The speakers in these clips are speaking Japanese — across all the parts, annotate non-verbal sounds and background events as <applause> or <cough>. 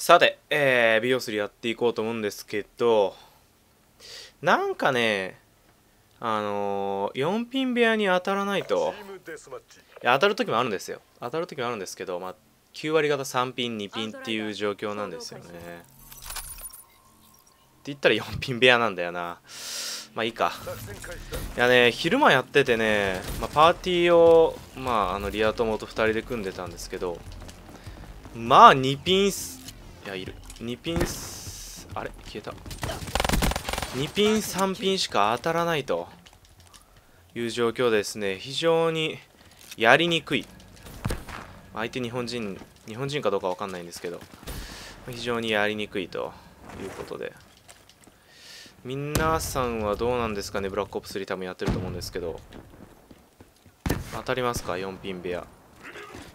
さて、えー、美容スリやっていこうと思うんですけどなんかねあのー、4ピン部屋に当たらないと。いや当たる時もあるんですよ。当たる時もあるんですけど、まあ、9割方3ピン2ピンっていう状況なんですよね。って言ったら4ピン部屋なんだよな。まあいいか。いやね昼間やっててね、まあ、パーティーをまああのリア友と2人で組んでたんですけどまあ2ピンいやいる。2ピンあれ？消えた。2ピン3ピンしか当たらないと。いう状況ですね。非常にやりにくい。相手日本人日本人かどうかわかんないんですけど。非常にやりにくいということで。皆さんはどうなんですかね？ブラックオプス3多分やってると思うんですけど。当たりますか？4ピン部屋。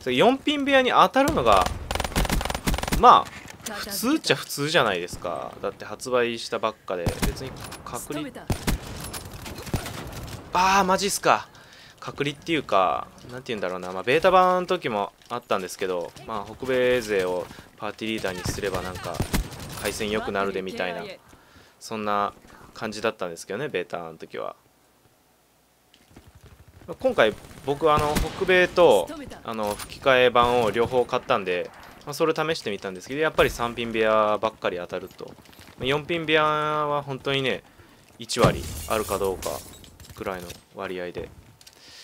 4ピン部屋に当たるのがまあ普通っちゃ普通じゃないですか。だって発売したばっかで別に隔離。ああマジっすか。隔離っていうか何て言うんだろうな、まあ、ベータ版の時もあったんですけど、まあ、北米勢をパーティーリーダーにすればなんか回線良くなるでみたいなそんな感じだったんですけどねベータの時は。今回僕あの北米とあの吹き替え版を両方買ったんでまあ、それを試してみたんですけどやっぱり3ピン部屋ばっかり当たると。4ピン部屋は本当にね1割あるかどうかぐらいの割合で、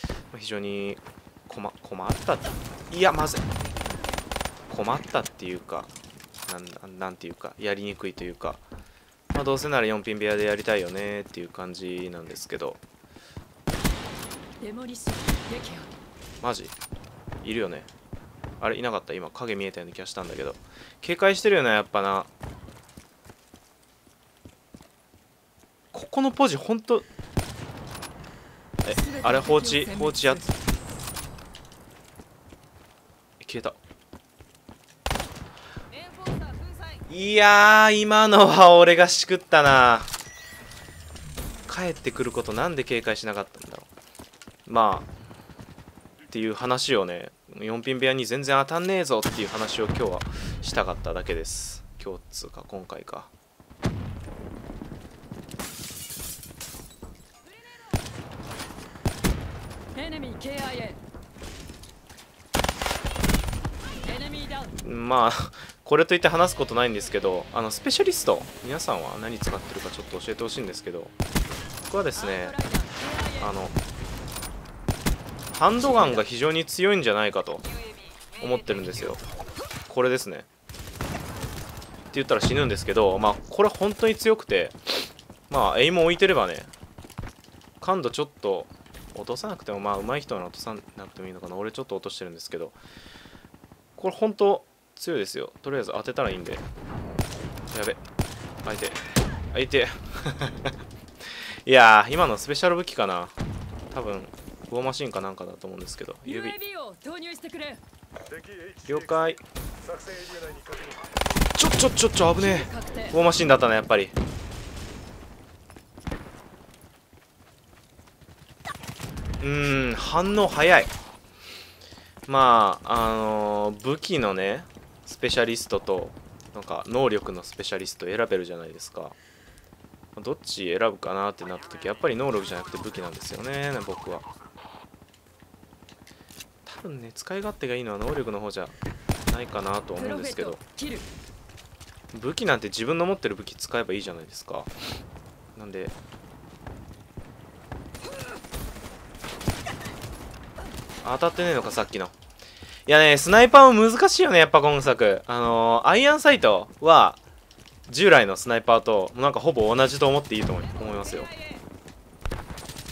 まあ、非常に困困ったいやまずい困ったっていうかなんなんていうかやりにくいというか、まあ、どうせなら4ピン部屋でやりたいよねっていう感じなんですけど。マジ？いるよねあれいなかった？今影見えたような気がしたんだけど。警戒してるよなやっぱな。ここのポジほんと。えあれ放置放置やつ。消えた。いや今のは俺がしくったな。帰ってくることなんで警戒しなかったんだろう。まあっていう話をね4ピン部屋に全然当たんねえぞっていう話を今日はしたかっただけです。今日つうか今回か。まあこれといって話すことないんですけどあのスペシャリスト皆さんは何使ってるかちょっと教えてほしいんですけど僕はですねあのハンドガンが非常に強いんじゃないかと思ってるんですよ。これですね。って言ったら死ぬんですけどまあこれ本当に強くてまあエイム置いてればね感度ちょっと落とさなくてもまあ上手い人は落とさなくてもいいのかな。俺ちょっと落としてるんですけどこれ本当強いですよ。とりあえず当てたらいいんで。やべ。相手。相手。<laughs> いや今のスペシャル武器かな。多分ウォーマシンかなんかだと思うんですけど指。了解。ちょちょちょちょ危ねえ。ウォーマシンだったねやっぱり。うん反応早い。まああのー、武器のねスペシャリストとなんか能力のスペシャリスト選べるじゃないですか。どっち選ぶかなってなった時やっぱり能力じゃなくて武器なんですよね僕は多分ね使い勝手がいいのは能力の方じゃないかなと思うんですけど。武器なんて自分の持ってる武器使えばいいじゃないですか。なんで。当たってねえのかさっきの。いやねスナイパーも難しいよねやっぱ今作。あのー、アイアンサイトは従来のスナイパーとなんかほぼ同じと思っていいと思いますよ。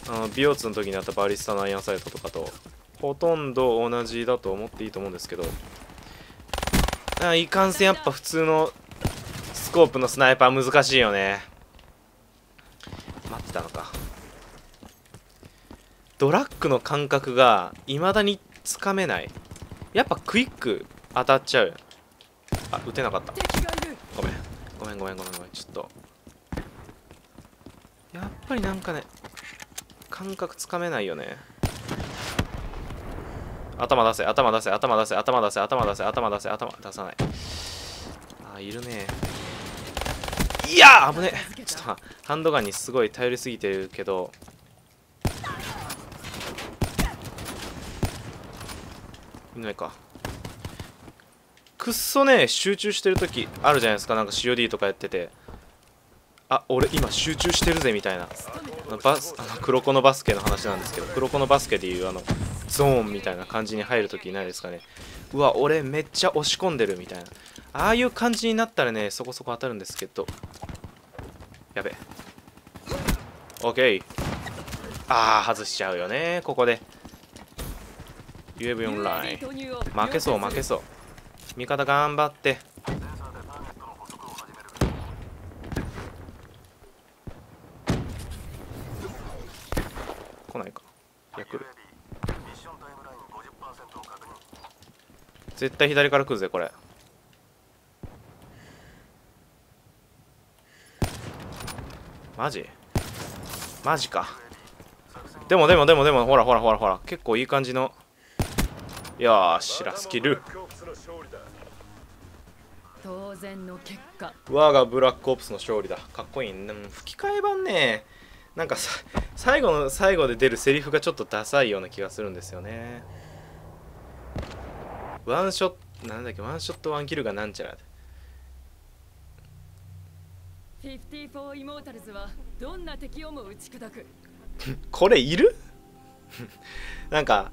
あのビオツの時にあったバリスタのアイアンサイトとかとほとんど同じだと思っていいと思うんですけど。あいかんせんやっぱ普通のスコープのスナイパー難しいよね。待ってたのか。ドラッグの感覚が未だにつかめない。やっぱクイック当たっちゃう。あ撃てなかった。ごめん。ごめんごめんごめんごめん。ちょっと。やっぱりなんかね感覚つかめないよね。頭出せ頭出せ頭出せ頭出せ頭出せ頭出せ頭出さない。ああいるね。いや危ねえ。ちょっとハンドガンにすごい頼りすぎてるけど。いないか。くっそね集中してる時あるじゃないですか。なんか COD とかやってて。あ俺今集中してるぜみたいな。バスあの黒子のバスケの話なんですけど黒子のバスケでいうあのゾーンみたいな感じに入るときないですかね。うわ俺めっちゃ押し込んでるみたいな。ああいう感じになったらねそこそこ当たるんですけど。やべ。OK ああ外しちゃうよねここで。UAV オンライン負けそう負けそう。味方頑張って来ないかいや来る絶対左から来るぜこれ。マジ？マジか。でもでもでもでもほらほらほらほら結構いい感じの。よーしラスキル。当然の結果。我がブラックオプスの勝利だ。かっこいい。ね吹き替え版ね。なんかさ最後の最後で出るセリフがちょっとダサいような気がするんですよねワンショットなんだっけワンショットワンキルがなんちゃら。54イモータルズはどんな敵をも打ち砕く？<laughs> これいる？<laughs> なんか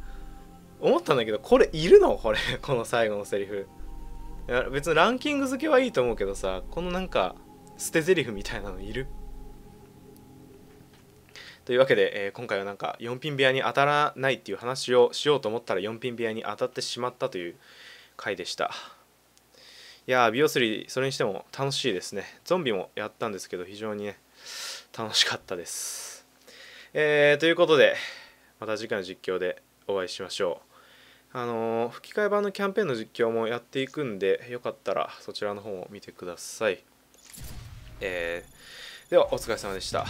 思ったんだけどこれいるの？これ <laughs> この最後のセリフ。別にランキング付けはいいと思うけどさこのなんか捨て台詞みたいなのいる？というわけで、えー今回はなんか4ピン部屋に当たらないっていう話をしようと思ったら4ピン部屋に当たってしまったという回でした。いやービオスリーそれにしても楽しいですね。ゾンビもやったんですけど非常にね楽しかったです。えーということでまた次回の実況でお会いしましょう。あのー吹き替え版のキャンペーンの実況もやっていくんでよかったらそちらの方も見てください。えーではお疲れ様でした。